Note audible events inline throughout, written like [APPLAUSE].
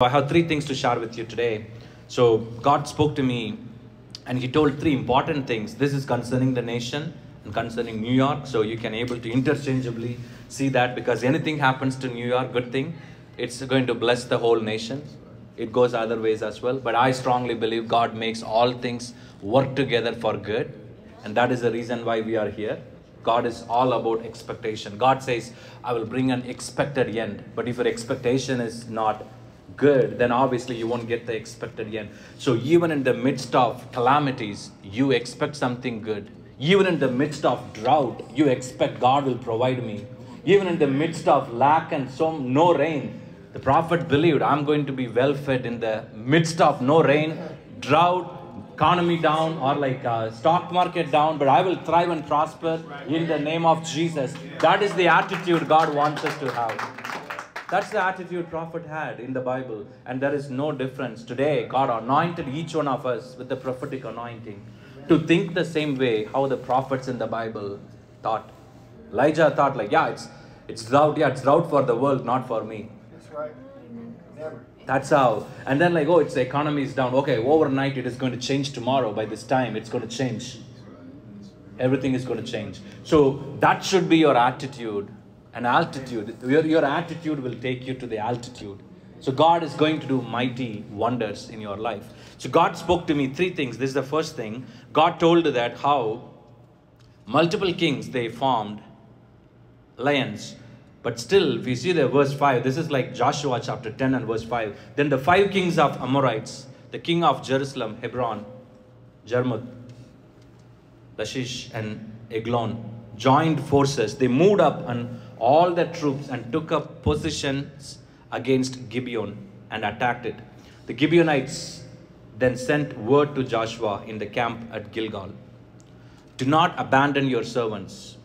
I have three things to share with you today. So God spoke to me and he told three important things. This is concerning the nation and concerning New York. So you can able to interchangeably see that because anything happens to New York, good thing, it's going to bless the whole nation. It goes other ways as well. But I strongly believe God makes all things work together for good. And that is the reason why we are here. God is all about expectation. God says, I will bring an expected end. But if your expectation is not good, then obviously you won't get the expected end. So even in the midst of calamities, you expect something good. Even in the midst of drought, you expect God will provide me. Even in the midst of lack and so no rain, the prophet believed I'm going to be well fed in the midst of no rain, drought, economy down, or like uh, stock market down, but I will thrive and prosper in the name of Jesus. That is the attitude God wants us to have. That's the attitude prophet had in the Bible, and there is no difference. Today, God anointed each one of us with the prophetic anointing to think the same way how the prophets in the Bible thought. Elijah thought like, yeah, it's it's drought, yeah, it's drought for the world, not for me. That's right. Never. That's how. And then like, oh, it's the economy is down. Okay, overnight it is going to change tomorrow. By this time, it's going to change. Everything is going to change. So that should be your attitude an altitude. Your, your attitude will take you to the altitude. So God is going to do mighty wonders in your life. So God spoke to me three things. This is the first thing. God told that how multiple kings they formed lions. But still, we see the verse 5, this is like Joshua chapter 10 and verse 5. Then the five kings of Amorites, the king of Jerusalem, Hebron, Jarmuth, Lachish, and Eglon, joined forces. They moved up and all the troops and took up positions against Gibeon and attacked it. The Gibeonites then sent word to Joshua in the camp at Gilgal Do not abandon your servants.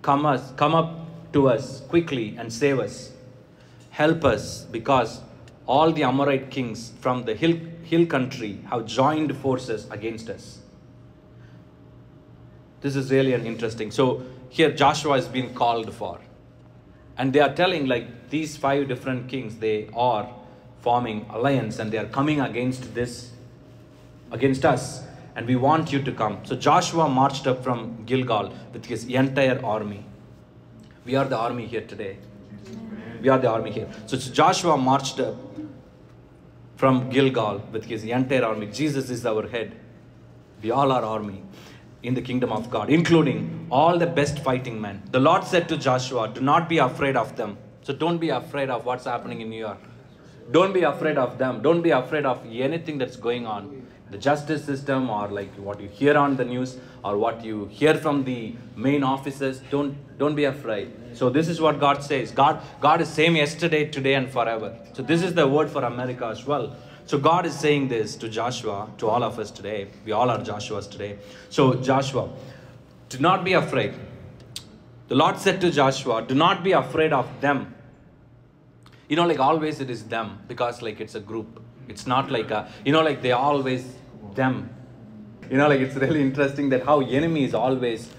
Come, us, come up to us quickly and save us. Help us because all the Amorite kings from the hill, hill country have joined forces against us. This is really an interesting. So here Joshua is being called for. And they are telling like these five different kings, they are forming alliance and they are coming against this, against us. And we want you to come. So Joshua marched up from Gilgal with his entire army. We are the army here today. We are the army here. So Joshua marched up from Gilgal with his entire army. Jesus is our head. We all are army in the kingdom of God, including all the best fighting men. The Lord said to Joshua, Do not be afraid of them. So don't be afraid of what's happening in New York. Don't be afraid of them. Don't be afraid of anything that's going on. The justice system, or like what you hear on the news, or what you hear from the main offices. Don't don't be afraid. So this is what God says. God God is same yesterday, today, and forever. So this is the word for America as well. So God is saying this to Joshua, to all of us today. We all are Joshua's today. So Joshua, do not be afraid. The Lord said to Joshua, do not be afraid of them. You know, like always it is them because like it's a group. It's not like a, you know, like they always them. You know, like it's really interesting that how enemy is always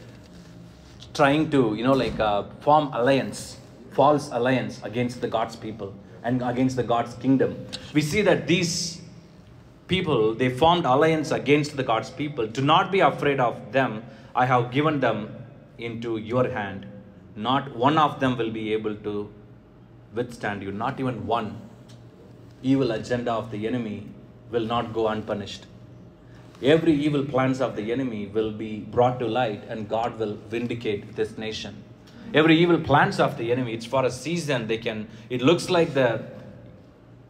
trying to, you know, like uh, form alliance, false alliance against the God's people and against the God's kingdom. We see that these people, they formed alliance against the God's people. Do not be afraid of them. I have given them into your hand. Not one of them will be able to withstand you. Not even one evil agenda of the enemy will not go unpunished. Every evil plans of the enemy will be brought to light and God will vindicate this nation every evil plans of the enemy it's for a season they can it looks like the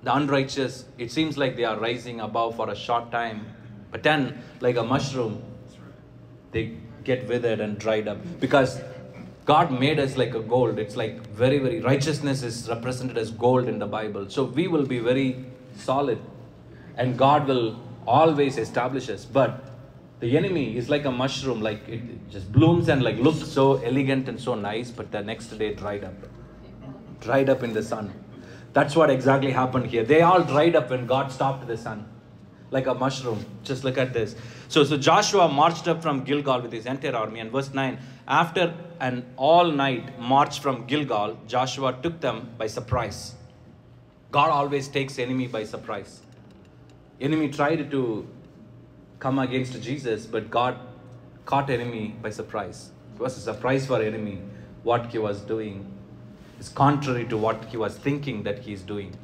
the unrighteous it seems like they are rising above for a short time. But then like a mushroom they get withered and dried up. Because god made us like a gold. It's like very very righteousness is represented as gold in the bible. So we will be very solid. And god will always establish us. But the enemy is like a mushroom like it just blooms and like looks so elegant and so nice but the next day dried up. Dried up in the sun. That's what exactly happened here. They all dried up when god stopped the sun like a mushroom. Just look at this. So so joshua marched up from gilgal with his entire army. And verse 9 after an all night march from gilgal joshua took them by surprise. God always takes enemy by surprise. Enemy tried to come against Jesus, but God caught enemy by surprise. It was a surprise for enemy what he was doing is contrary to what he was thinking that he is doing.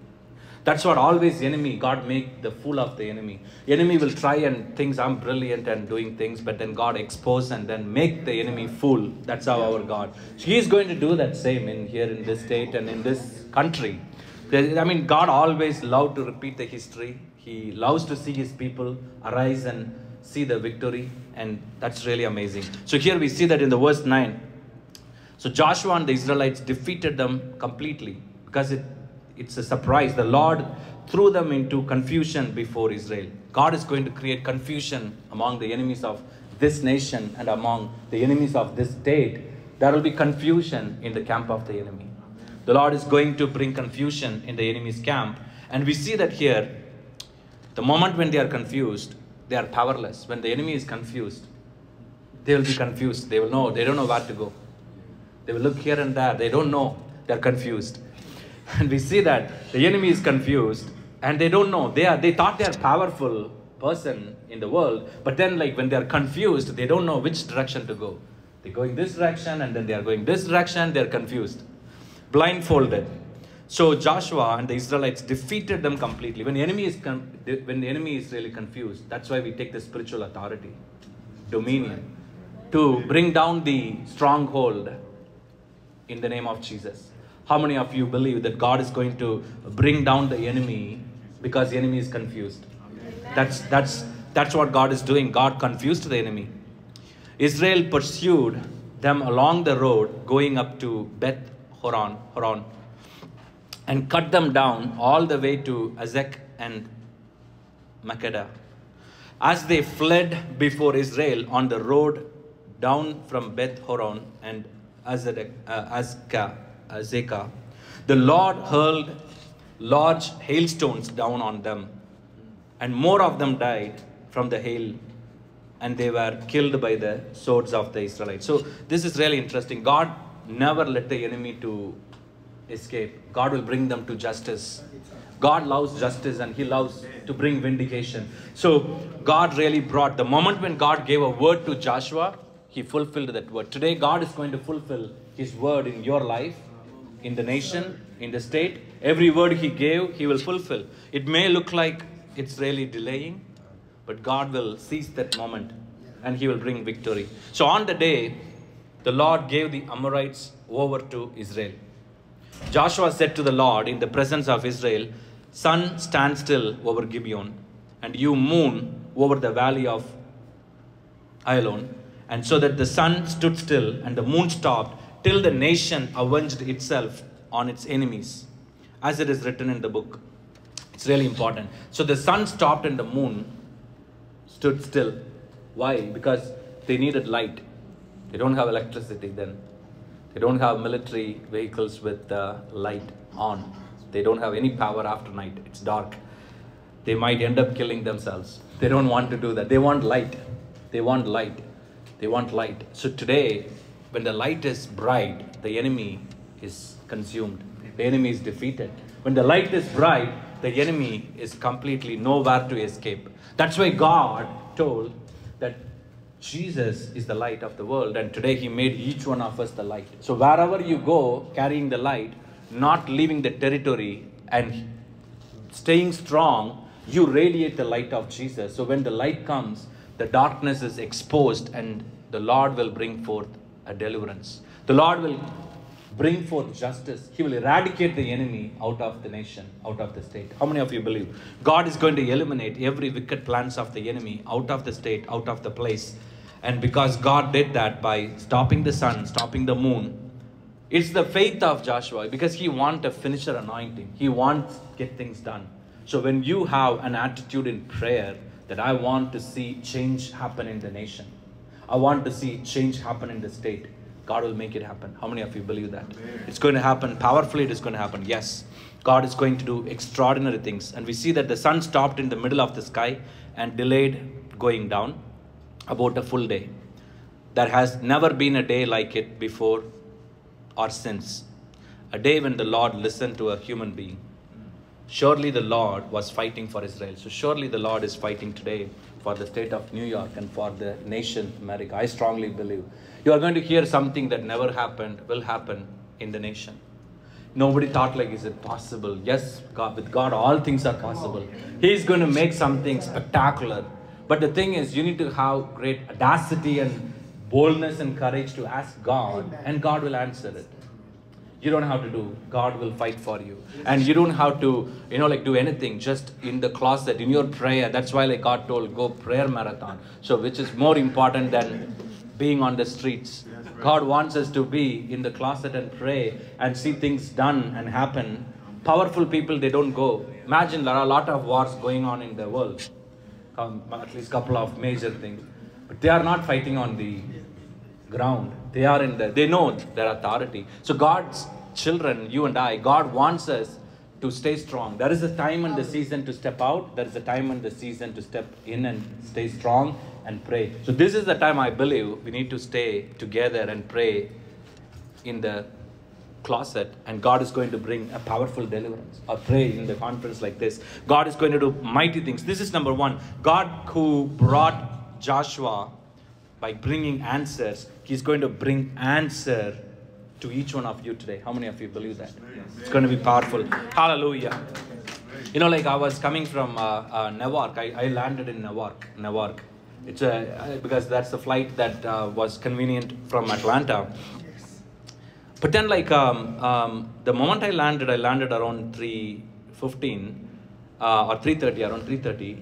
That's what always enemy, God make the fool of the enemy. Enemy will try and thinks I'm brilliant and doing things, but then God expose and then make the enemy fool. That's how our God. He is going to do that same in here in this state and in this country. I mean, God always loved to repeat the history. He loves to see his people arise and see the victory, and that's really amazing. So here we see that in the verse 9. So Joshua and the Israelites defeated them completely because it, it's a surprise. The Lord threw them into confusion before Israel. God is going to create confusion among the enemies of this nation and among the enemies of this state. There will be confusion in the camp of the enemy. The Lord is going to bring confusion in the enemy's camp. And we see that here, the moment when they are confused, they are powerless. When the enemy is confused, they will be confused. They will know, they don't know where to go. They will look here and there. They don't know. They're confused. [LAUGHS] And we see that the enemy is confused and they don't know. They are they thought they are powerful person in the world, but then like when they are confused, they don't know which direction to go. They're going this direction and then they are going this direction, they're confused. Blindfolded. So Joshua and the Israelites defeated them completely. When the enemy is when the enemy is really confused, that's why we take the spiritual authority, dominion, to bring down the stronghold in the name of Jesus. How many of you believe that God is going to bring down the enemy because the enemy is confused? That's that's that's what God is doing. God confused the enemy. Israel pursued them along the road going up to Beth Horon, Horon, and cut them down all the way to Azek and Makkedah. As they fled before Israel on the road down from Beth Horon and Azek, uh, Azekah, the Lord hurled large hailstones down on them, and more of them died from the hail, and they were killed by the swords of the Israelites. So this is really interesting. God never let the enemy to escape. God will bring them to justice. God loves justice and He loves to bring vindication. So God really brought the moment when God gave a word to Joshua, He fulfilled that word. Today, God is going to fulfill His word in your life, in the nation, in the state. Every word He gave, He will fulfill. It may look like it's really delaying, but God will seize that moment and He will bring victory. So on the day, the Lord gave the Amorites over to Israel. Joshua said to the Lord in the presence of Israel, Sun, stand still over Gibeon, and you, moon, over the valley of Ayalon. And so that the sun stood still and the moon stopped, till the nation avenged itself on its enemies, as it is written in the book. It's really important. So the sun stopped and the moon stood still. Why? Because they needed light. They don't have electricity then. They don't have military vehicles with uh, light on. They don't have any power after night. It's dark. They might end up killing themselves. They don't want to do that. They want light. They want light. They want light. So today, when the light is bright, the enemy is consumed. The enemy is defeated. When the light is bright, the enemy is completely nowhere to escape. That's why God told that Jesus is the light of the world, and today He made each one of us the light. So wherever you go carrying the light, not leaving the territory and staying strong, you radiate the light of Jesus. So when the light comes, the darkness is exposed, and the Lord will bring forth a deliverance. The Lord will bring forth justice. He will eradicate the enemy out of the nation, out of the state. How many of you believe? God is going to eliminate every wicked plans of the enemy out of the state, out of the place. And because God did that by stopping the sun, stopping the moon, it's the faith of Joshua because he wants a finisher anointing. He wants to get things done. So when you have an attitude in prayer that I want to see change happen in the nation, I want to see change happen in the state, God will make it happen. How many of you believe that? It's going to happen powerfully, it is going to happen. Yes. God is going to do extraordinary things. And we see that the sun stopped in the middle of the sky and delayed going down about a full day. There has never been a day like it before or since. A day when the Lord listened to a human being. Surely the Lord was fighting for Israel. So surely the Lord is fighting today for the state of New York and for the nation America. I strongly believe. You are going to hear something that never happened will happen in the nation. Nobody thought like, is it possible? Yes, God, with God, all things are possible. He's going to make something spectacular. But the thing is, you need to have great audacity and boldness and courage to ask God, and God will answer it. You don't have to do. God will fight for you, and you don't have to, you know, like do anything. Just in the closet, in your prayer. That's why, like God told, go prayer marathon. So, which is more important than being on the streets. God wants us to be in the closet and pray and see things done and happen. Powerful people, they don't go. Imagine there are a lot of wars going on in the world, at least couple of major things, but they are not fighting on the ground. They are in the, they know their authority. So God's children, you and I, God wants us to stay strong. There is a time and the season to step out. There is a time and the season to step in and stay strong and pray. So this is the time I believe we need to stay together and pray in the closet and God is going to bring a powerful deliverance or pray in the conference like this. God is going to do mighty things. This is number one. God who brought Joshua by bringing answers, He's going to bring answer to each one of you today. How many of you believe that? It's going to be powerful. Hallelujah. You know, like I was coming from uh, uh, Newark. I, I landed in Newark. Newark. It's a because that's the flight that uh, was convenient from Atlanta. But then, like um, um, the moment I landed, I landed around three fifteen uh, or three thirty, around three thirty,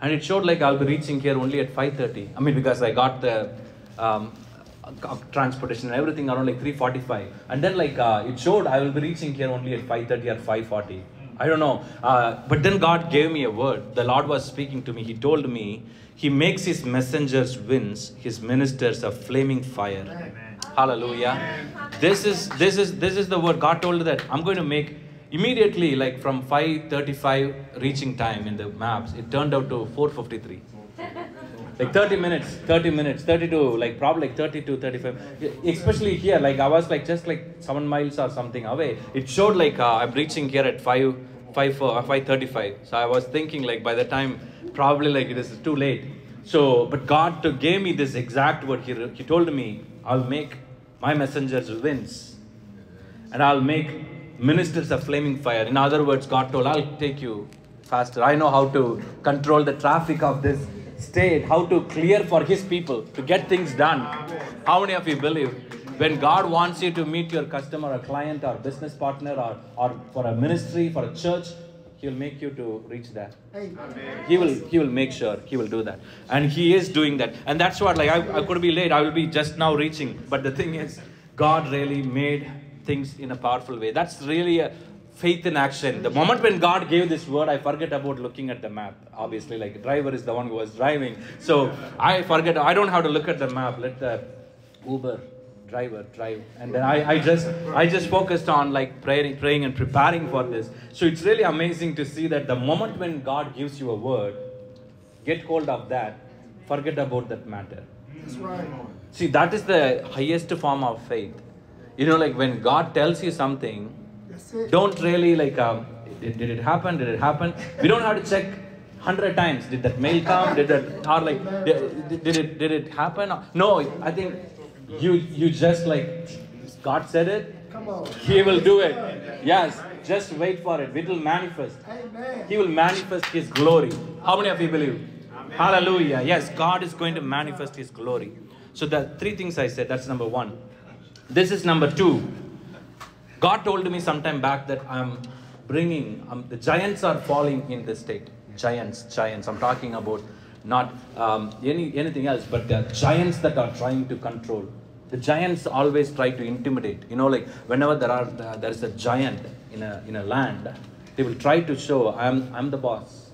and it showed like I'll be reaching here only at five thirty. I mean, because I got the um, uh, transportation and everything around like three forty-five, and then like uh, it showed I will be reaching here only at five thirty or five forty. I don't know. Uh, but then God gave me a word. The Lord was speaking to me. He told me, He makes His messengers winds, His ministers a flaming fire. Amen. Hallelujah. This is this is this is the word God told that I'm going to make immediately like from 5:35 reaching time in the maps. It turned out to 4:53. Like 30 minutes, 30 minutes, 32, like probably like 32, 35. Especially here, like I was like just like seven miles or something away. It showed like uh, I'm reaching here at 5, 5, uh, 5:35. So I was thinking like by the time probably like it is too late. So, but God gave me this exact word. He, he told me, I'll make my messengers winds and I'll make ministers a flaming fire. In other words, God told, I'll take you faster. I know how to control the traffic of this state, how to clear for His people, to get things done. How many of you believe? When God wants you to meet your customer, or client, or business partner, or, or for a ministry, for a church, He'll make you to reach that. Amen. He will he will make sure he will do that. And he is doing that. And that's what like I, I could be late. I will be just now reaching. But the thing is, God really made things in a powerful way. That's really a faith in action. The moment when God gave this word, I forget about looking at the map. Obviously, like driver is the one who was driving. So I forget I don't have to look at the map. Let the Uber driver drive. And then I, I just i just focused on like praying praying and preparing for this. So it's really amazing to see that the moment when god gives you a word get hold of that forget about that matter. That's right. see that is the highest form of faith. You know like when god tells you something don't really like um, did, did it happen? Did it happen? We don't have to check 100 times did that mail come? Did that or like did, did it did it happen? No i think you you just like god said it? Come on. he will do it. Yes just wait for it. It will manifest. Amen. he will manifest his glory. How many of you believe? Hallelujah. Yes god is going to manifest his glory. So the three things i said that's number one. This is number two. God told me sometime back that I'm bringing, um, the giants are falling in this state. Giants, giants. I'm talking about not um, any anything else, but the giants that are trying to control. The giants always try to intimidate. You know, like whenever there are uh, there is a giant in a in a land, they will try to show I'm I'm the boss.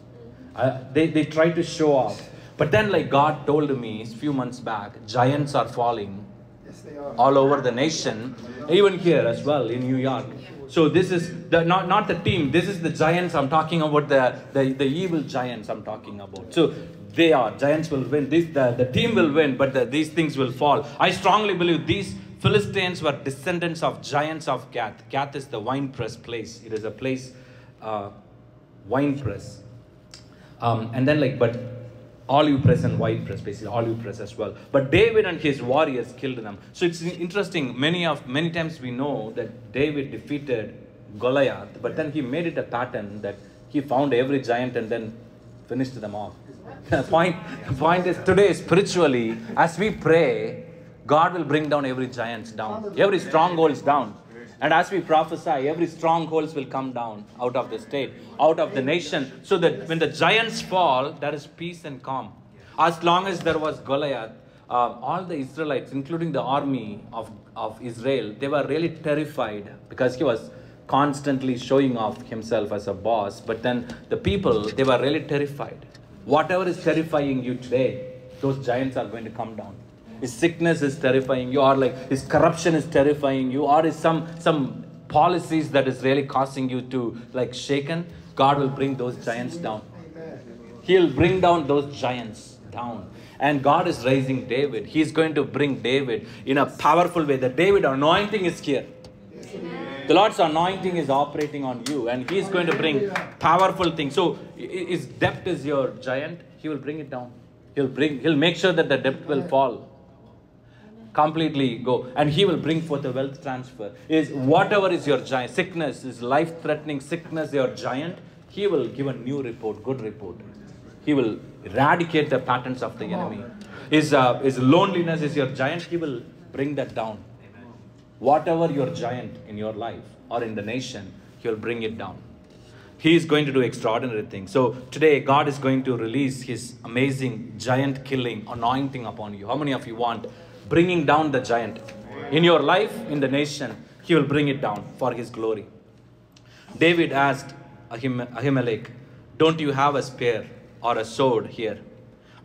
I, they they try to show off. But then, like God told me a few months back, giants are falling Yes, are. all over the nation, even here as well in New York. So this is the not not the team. This is the giants. I'm talking about the the, the evil giants. I'm talking about. So they are giants will win. This the, the team will win, but the, these things will fall. I strongly believe these Philistines were descendants of giants of Gath. Gath is the winepress place. It is a place. Uh, wine press. Um, and then like, but olive press and wine press, basically olive press as well. But David and his warriors killed them. So it's interesting. Many of many times we know that David defeated Goliath, but then he made it a pattern that he found every giant and then finished them off. The point, the point is today spiritually, as we pray, God will bring down every giant down, every strongholds down. And as we prophesy, every strongholds will come down out of the state, out of the nation, so that when the giants fall, there is peace and calm. As long as there was Goliath, um, all the Israelites, including the army of, of Israel, they were really terrified because he was constantly showing off himself as a boss. But then the people, they were really terrified. Whatever is terrifying you today, those giants are going to come down. His sickness is terrifying you, or like his corruption is terrifying you, or is some some policies that is really causing you to like shaken. God will bring those giants down. He'll bring down those giants down. And God is raising David. He's going to bring David in a powerful way. The David anointing is here. The Lord's anointing is operating on you, and He's going to bring powerful things. So, His depth is your giant. He will bring it down. He'll bring. He'll make sure that the depth will fall completely go and he will bring forth a wealth transfer is whatever is your giant sickness is life threatening sickness your giant he will give a new report good report he will eradicate the patterns of the enemy is uh, is loneliness is your giant he will bring that down whatever your giant in your life or in the nation he will bring it down. He is going to do extraordinary things. So today god is going to release his amazing giant killing anointing upon you. How many of you want bringing down the giant? In your life in the nation he will bring it down for his glory. David asked Ahim- ahimelech don't you have a spear or a sword here?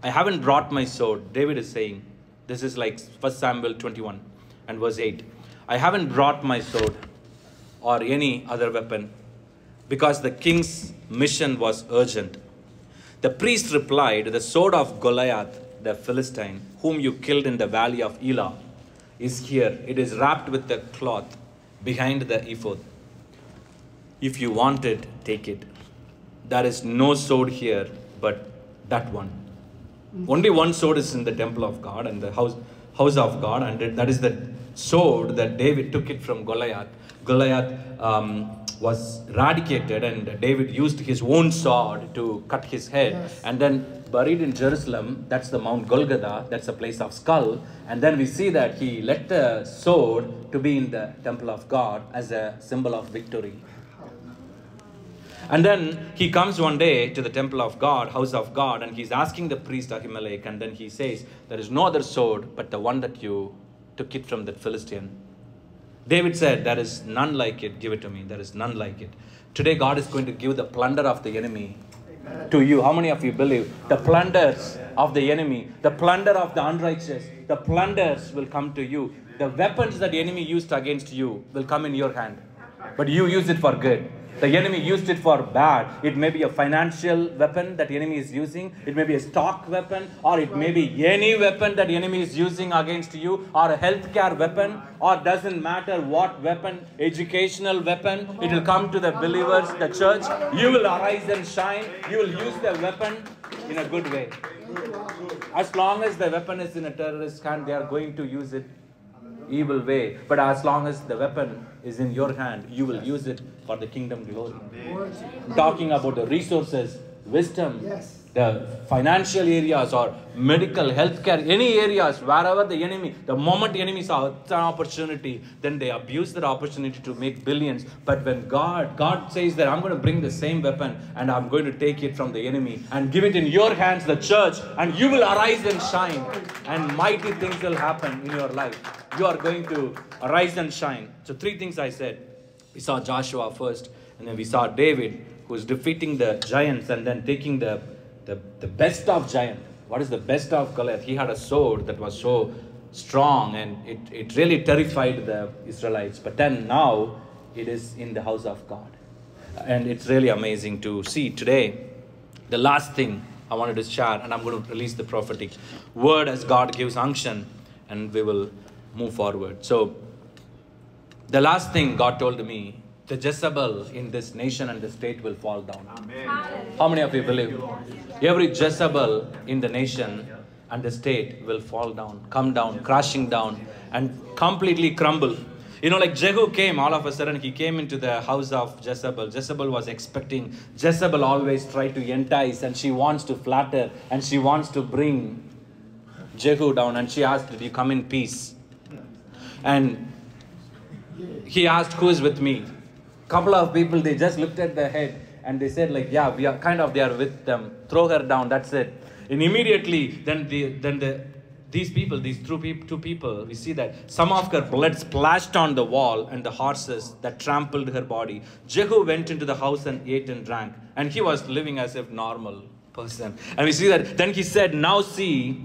I haven't brought my sword david is saying. This is like 1 samuel 21 and verse 8 i haven't brought my sword or any other weapon because the king's mission was urgent. The priest replied, The sword of Goliath, the Philistine, whom you killed in the valley of Elah, is here. It is wrapped with a cloth behind the ephod. If you want it, take it. There is no sword here but that one. Only one sword is in the temple of God and the house, house of God, and that is the sword that David took it from Goliath. Goliath um, was eradicated, and David used his own sword to cut his head. Yes. And then buried in Jerusalem, that's the Mount Golgotha, that's the place of skull. And then we see that he let the sword to be in the temple of God as a symbol of victory. And then he comes one day to the temple of God, house of God, and he's asking the priest Ahimelech, and then he says, There is no other sword but the one that you took it from that Philistine. David said, There is none like it, give it to me. There is none like it. Today, God is going to give the plunder of the enemy to you. How many of you believe? The plunders of the enemy, the plunder of the unrighteous, the plunders will come to you. The weapons that the enemy used against you will come in your hand, but you use it for good. The enemy used it for bad. It may be a financial weapon that the enemy is using. It may be a stock weapon, or it may be any weapon that the enemy is using against you, or a healthcare weapon, or doesn't matter what weapon, educational weapon. It will come to the believers, the church. You will arise and shine. You will use the weapon in a good way. As long as the weapon is in a terrorist hand, they are going to use it evil way. But as long as the weapon is in your hand, you will use it for the kingdom glory. Talking about the resources, wisdom, Yes. the financial areas or medical, healthcare, any areas, wherever the enemy, the moment the enemy saw an opportunity, then they abuse that opportunity to make billions. But when God, God says that I'm going to bring the same weapon and I'm going to take it from the enemy and give it in your hands, the church, and you will arise and shine, and mighty things will happen in your life. You are going to arise and shine. So three things I said. We saw Joshua first, and then we saw David, who's defeating the giants and then taking the, the, the best of giant. What is the best of Goliath? He had a sword that was so strong and it, it really terrified the Israelites. But then now it is in the house of God. And it's really amazing to see today. The last thing I wanted to share, and I'm going to release the prophetic word as God gives unction, and we will move forward. So, the last thing God told me the Jezebel in this nation and the state will fall down. How many of you believe? Every Jezebel in the nation and the state will fall down, come down, crashing down, and completely crumble. You know, like Jehu came all of a sudden, he came into the house of Jezebel. Jezebel was expecting, Jezebel always try to entice and she wants to flatter and she wants to bring Jehu down. And she asked, Did you come in peace? And he asked, Who is with me? Couple of people, they just looked at the head and they said, like, yeah, we are kind of they are with them. Throw her down, that's it. And immediately, then the then the these people, these two people, two people, we see that some of her blood splashed on the wall and the horses that trampled her body. Jehu went into the house and ate and drank, and he was living as if normal person. And we see that then he said, Now see,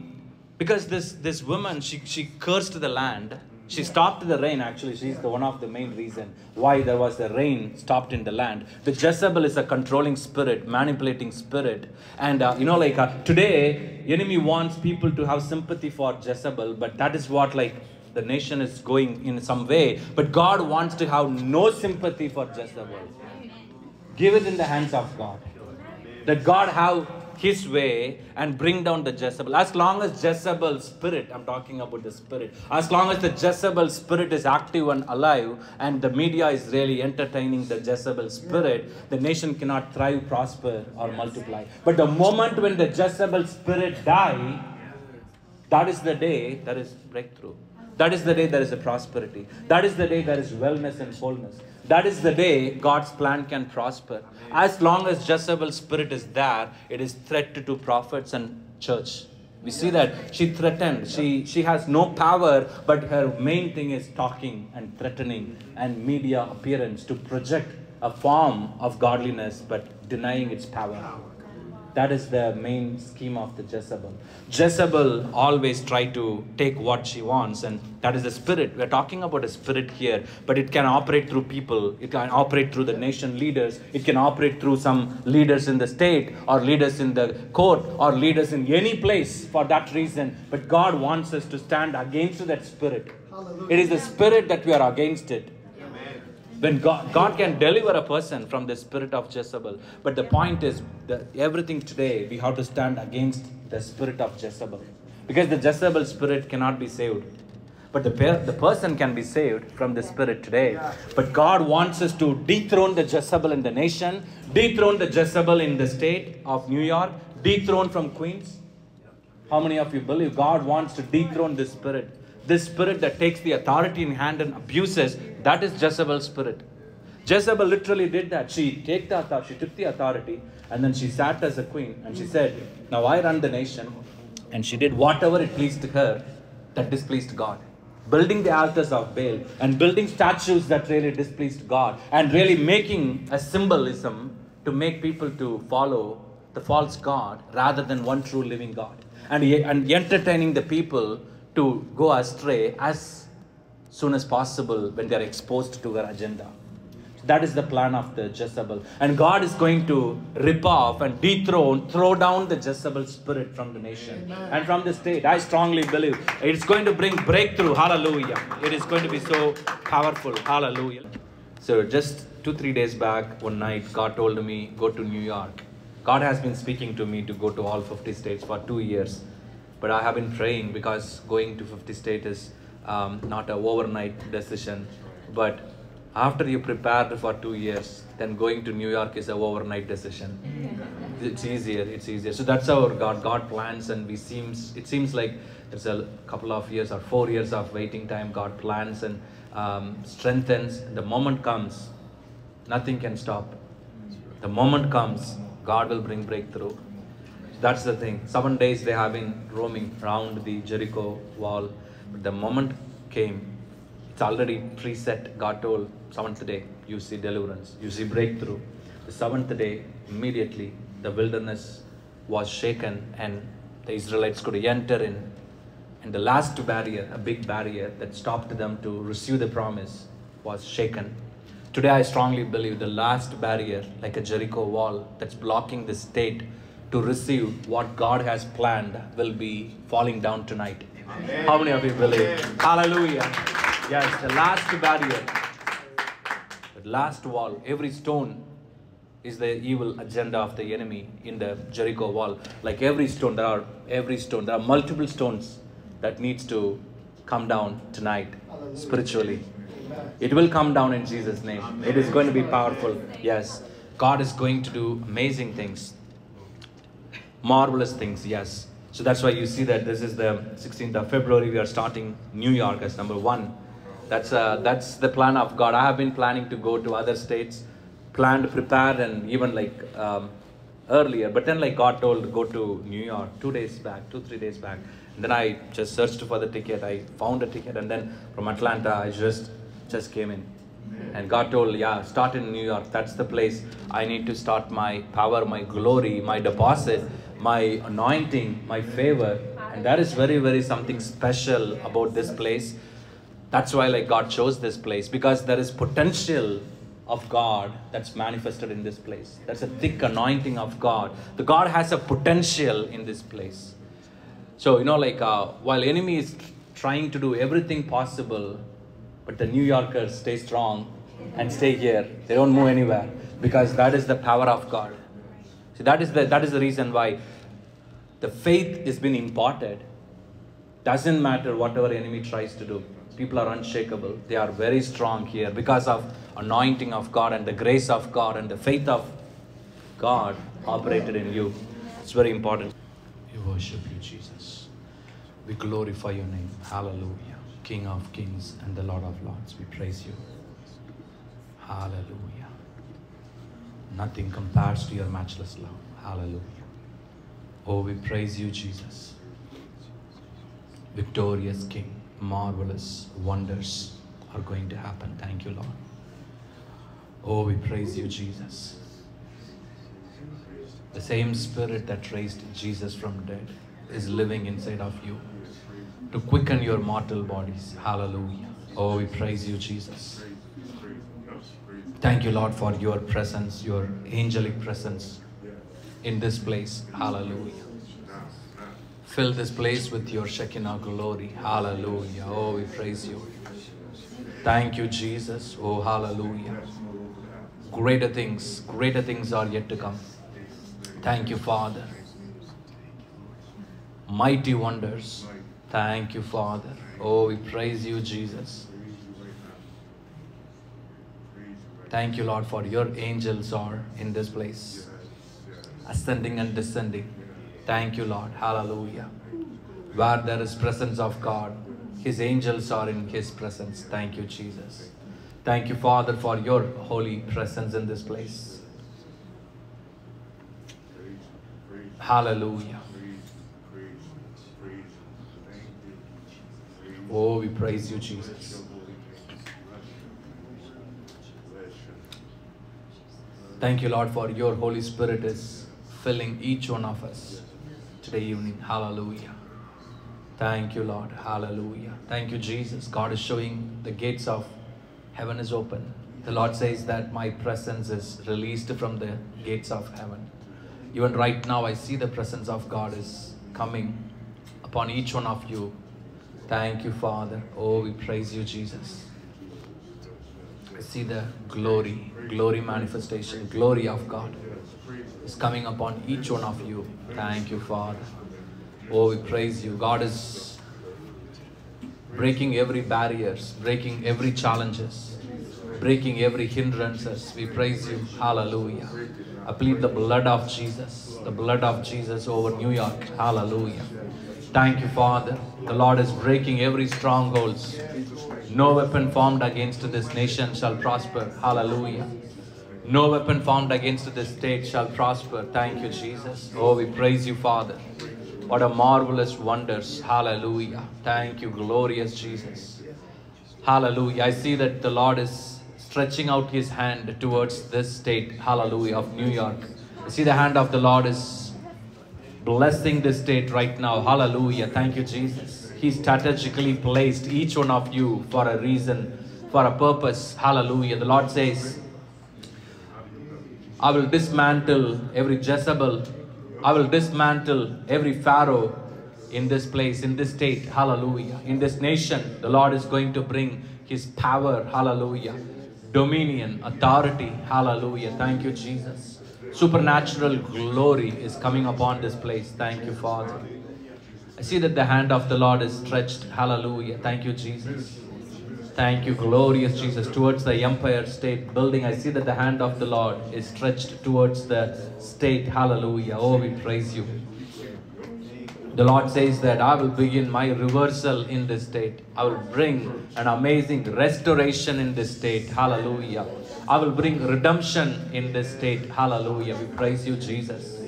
because this this woman she she cursed the land she stopped the rain actually. She's the one of the main reason why there was the rain stopped in the land. The jezebel is a controlling spirit manipulating spirit. And uh, you know like uh, today enemy wants people to have sympathy for jezebel but that is what like the nation is going in some way. But god wants to have no sympathy for jezebel. Give it in the hands of god. That god have his way and bring down the Jezebel. As long as Jezebel spirit, I'm talking about the spirit, as long as the Jezebel spirit is active and alive and the media is really entertaining the Jezebel spirit, the nation cannot thrive, prosper, or multiply. But the moment when the Jezebel spirit die, that is the day there is breakthrough. That is the day there is a prosperity. That is the day there is wellness and wholeness. That is the day God's plan can prosper. As long as Jezebel's spirit is there, it is threat to prophets and church. We see that she threatened. She she has no power, but her main thing is talking and threatening and media appearance to project a form of godliness, but denying its power. That is the main scheme of the Jezebel. Jezebel always try to take what she wants, and that is the spirit. We're talking about a spirit here, but it can operate through people. It can operate through the nation leaders. It can operate through some leaders in the state, or leaders in the court, or leaders in any place for that reason. But God wants us to stand against that spirit. It is the spirit that we are against it when God, God can deliver a person from the spirit of Jezebel. But the point is that everything today we have to stand against the spirit of Jezebel. Because the Jezebel spirit cannot be saved. But the, per- the person can be saved from the spirit today. But God wants us to dethrone the Jezebel in the nation, dethrone the Jezebel in the state of New York, dethrone from Queens. How many of you believe God wants to dethrone this spirit? This spirit that takes the authority in hand and abuses, that is Jezebel's spirit. Jezebel literally did that. She take the authority, she took the authority, and then she sat as a queen and she said, Now I run the nation. And she did whatever it pleased her that displeased God. Building the altars of Baal and building statues that really displeased God and really making a symbolism to make people to follow the false God rather than one true living God. And, and entertaining the people to go astray as soon as possible when they are exposed to her agenda. That is the plan of the Jezebel. And God is going to rip off and dethrone, throw down the Jezebel spirit from the nation Amen. and from the state. I strongly believe it's going to bring breakthrough. Hallelujah. It is going to be so powerful. Hallelujah. So, just two, three days back, one night, God told me, go to New York. God has been speaking to me to go to all 50 states for two years. But I have been praying because going to 50 states is um, not an overnight decision. But after you prepared for two years, then going to New York is an overnight decision. [LAUGHS] It's easier. It's easier. So that's our God. God plans, and we seems it seems like there's a couple of years or four years of waiting time. God plans and um, strengthens. The moment comes, nothing can stop. The moment comes, God will bring breakthrough. That's the thing. Seven days they have been roaming around the Jericho wall. But the moment came, it's already preset. God told, seventh day, you see deliverance, you see breakthrough. The seventh day, immediately, the wilderness was shaken and the Israelites could enter in. And the last barrier, a big barrier that stopped them to receive the promise, was shaken. Today, I strongly believe the last barrier, like a Jericho wall that's blocking the state to receive what God has planned, will be falling down tonight. How many of you believe? Hallelujah. Yes, the last barrier. the last wall, every stone is the evil agenda of the enemy in the Jericho wall. Like every stone, there are every stone, there are multiple stones that needs to come down tonight Hallelujah. spiritually. Amen. It will come down in Jesus' name. It is going to be powerful. Yes. God is going to do amazing things. Marvelous things, yes. So that's why you see that this is the 16th of February. We are starting New York as number one. That's uh, that's the plan of God. I have been planning to go to other states, planned, prepared, and even like um, earlier. But then like God told go to New York two days back, two three days back. And then I just searched for the ticket. I found a ticket, and then from Atlanta I just just came in. And God told, yeah, start in New York. That's the place I need to start my power, my glory, my deposit, my anointing, my favor. And that is very, very something special about this place. That's why like God chose this place because there is potential of God that's manifested in this place. That's a thick anointing of God. The God has a potential in this place. So you know, like uh, while enemy is trying to do everything possible, but the New Yorkers stay strong and stay here. They don't move anywhere because that is the power of God. See, that is the that is the reason why the faith is being imparted. Doesn't matter whatever enemy tries to do. People are unshakable. They are very strong here because of anointing of God and the grace of God and the faith of God operated in you. It's very important. We worship you, Jesus. We glorify your name. Hallelujah. King of kings and the Lord of lords. We praise you. Hallelujah. Nothing compares to your matchless love. Hallelujah. Oh, we praise you, Jesus. Victorious King. Marvelous wonders are going to happen. Thank you, Lord. Oh, we praise you, Jesus. The same spirit that raised Jesus from dead is living inside of you to quicken your mortal bodies. Hallelujah. Oh, we praise you, Jesus. Thank you, Lord, for your presence, your angelic presence in this place. Hallelujah. Fill this place with your Shekinah glory. Hallelujah. Oh, we praise you. Thank you, Jesus. Oh, hallelujah. Greater things, greater things are yet to come. Thank you, Father. Mighty wonders. Thank you, Father. Oh, we praise you, Jesus. Thank you, Lord, for your angels are in this place, ascending and descending. Thank you, Lord. Hallelujah. Where there is presence of God, His angels are in His presence. Thank you, Jesus. Thank you, Father, for your holy presence in this place. Hallelujah. Oh, we praise you, Jesus. Thank you, Lord, for your Holy Spirit is filling each one of us today evening. Hallelujah. Thank you, Lord. Hallelujah. Thank you, Jesus. God is showing the gates of heaven is open. The Lord says that my presence is released from the gates of heaven. Even right now, I see the presence of God is coming upon each one of you. Thank you, Father. Oh, we praise you, Jesus. See the glory, glory manifestation, glory of God is coming upon each one of you. Thank you, Father. Oh, we praise you. God is breaking every barriers, breaking every challenges, breaking every hindrances. We praise you. Hallelujah. I plead the blood of Jesus, the blood of Jesus over New York. Hallelujah. Thank you, Father. The Lord is breaking every strongholds. No weapon formed against this nation shall prosper. Hallelujah. No weapon formed against this state shall prosper. Thank you, Jesus. Oh, we praise you, Father. What a marvelous wonders. Hallelujah. Thank you, glorious Jesus. Hallelujah. I see that the Lord is stretching out his hand towards this state. Hallelujah. Of New York. I see the hand of the Lord is blessing this state right now. Hallelujah. Thank you, Jesus. He strategically placed each one of you for a reason, for a purpose. Hallelujah. The Lord says, I will dismantle every Jezebel. I will dismantle every Pharaoh in this place, in this state. Hallelujah. In this nation, the Lord is going to bring His power. Hallelujah. dominion, authority. Hallelujah. Thank you, Jesus. Supernatural glory is coming upon this place. Thank you, Father. I see that the hand of the Lord is stretched. Hallelujah. Thank you, Jesus. Thank you, glorious Jesus. Towards the Empire State Building, I see that the hand of the Lord is stretched towards the state. Hallelujah. Oh, we praise you. The Lord says that I will begin my reversal in this state. I will bring an amazing restoration in this state. Hallelujah. I will bring redemption in this state. Hallelujah. We praise you, Jesus.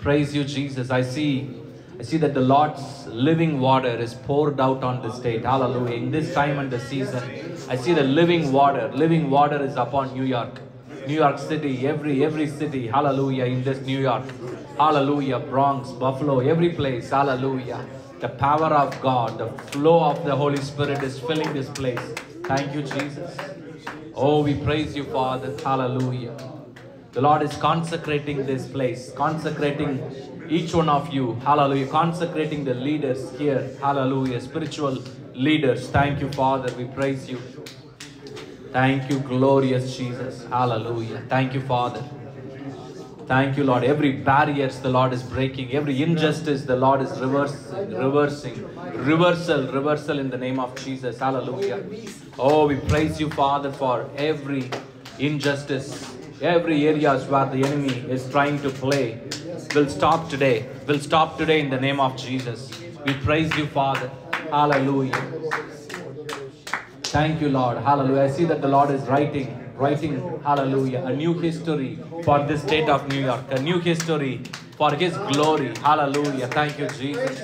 Praise you, Jesus. I see I see that the Lord's living water is poured out on the state. Hallelujah. In this time and the season, I see the living water. Living water is upon New York. New York City, every every city, hallelujah, in this New York. Hallelujah, Bronx, Buffalo, every place, hallelujah. The power of God, the flow of the Holy Spirit is filling this place. Thank you, Jesus. Oh, we praise you, Father. Hallelujah. The Lord is consecrating this place, consecrating each one of you. Hallelujah. Consecrating the leaders here. Hallelujah. Spiritual leaders. Thank you, Father. We praise you. Thank you, glorious Jesus. Hallelujah. Thank you, Father. Thank you, Lord. Every barriers the Lord is breaking. Every injustice the Lord is reversing, reversing. Reversal, reversal in the name of Jesus. Hallelujah. Oh, we praise you, Father, for every injustice, every areas where the enemy is trying to play will stop today. Will stop today in the name of Jesus. We praise you, Father. Hallelujah. Thank you, Lord. Hallelujah. I see that the Lord is writing, writing, hallelujah, a new history for this state of New York, a new history for His glory. Hallelujah. Thank you, Jesus.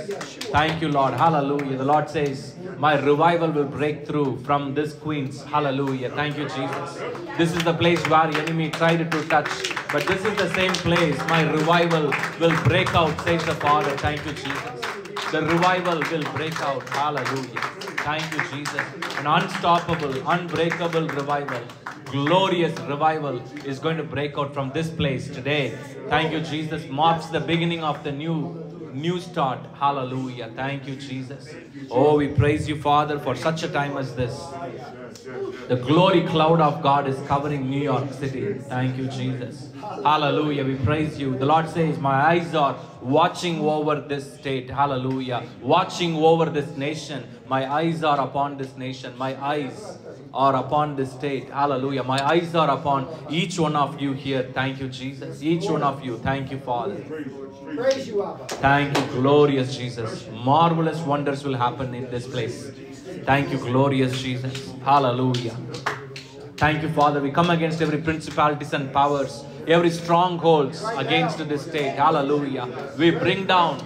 Thank you, Lord. Hallelujah. The Lord says, My revival will break through from this Queens. Hallelujah. Thank you, Jesus. This is the place where the enemy tried to touch, but this is the same place. My revival will break out, says the Father. Thank you, Jesus. The revival will break out. Hallelujah. Thank you, Jesus. An unstoppable, unbreakable revival, glorious revival is going to break out from this place today. Thank you, Jesus. Marks the beginning of the new new start. Hallelujah. Thank you, Jesus. Oh, we praise you, Father, for such a time as this. The glory cloud of God is covering New York City. Thank you, Jesus. Hallelujah. We praise you. The Lord says, My eyes are watching over this state. Hallelujah. Watching over this nation. My eyes are upon this nation. My eyes are upon this state. Hallelujah. My eyes are upon each one of you here. Thank you, Jesus. Each one of you. Thank you, Father. Praise you, Abba. Thank you, glorious Jesus. Marvelous wonders will happen in this place. Thank you, glorious Jesus. Hallelujah. Thank you, Father. We come against every principalities and powers, every strongholds against this state. Hallelujah. We bring down,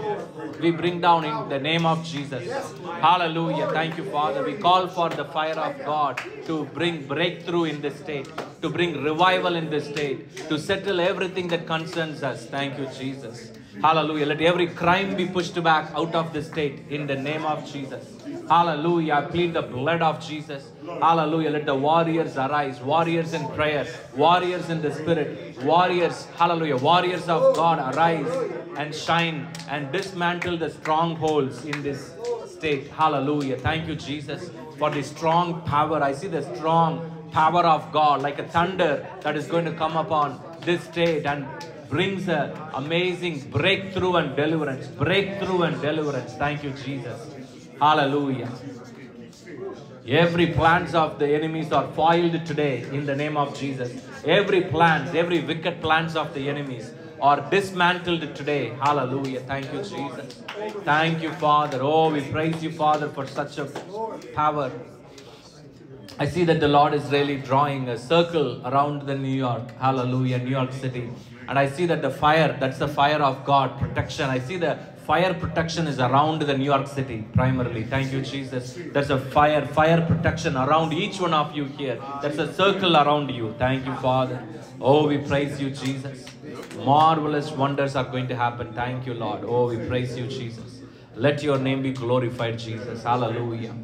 we bring down in the name of Jesus. Hallelujah. Thank you, Father. We call for the fire of God to bring breakthrough in this state, to bring revival in this state, to settle everything that concerns us. Thank you, Jesus. Hallelujah. Let every crime be pushed back out of the state in the name of Jesus. Hallelujah. I plead the blood of Jesus. Hallelujah. Let the warriors arise. Warriors in prayer. Warriors in the spirit. Warriors. Hallelujah. Warriors of God arise and shine and dismantle the strongholds in this state. Hallelujah. Thank you, Jesus, for the strong power. I see the strong power of God like a thunder that is going to come upon this state and brings a amazing breakthrough and deliverance. Breakthrough and deliverance. Thank you, Jesus. Hallelujah. Every plans of the enemies are foiled today in the name of Jesus. Every plans, every wicked plans of the enemies are dismantled today. Hallelujah. Thank you, Jesus. Thank you, Father. Oh, we praise you, Father, for such a power. I see that the Lord is really drawing a circle around the New York, hallelujah, New York City. And I see that the fire, that's the fire of God, protection. I see the fire protection is around the New York City primarily. Thank you, Jesus. There's a fire, fire protection around each one of you here. There's a circle around you. Thank you, Father. Oh, we praise you, Jesus. Marvelous wonders are going to happen. Thank you, Lord. Oh, we praise you, Jesus. Let your name be glorified, Jesus. Hallelujah.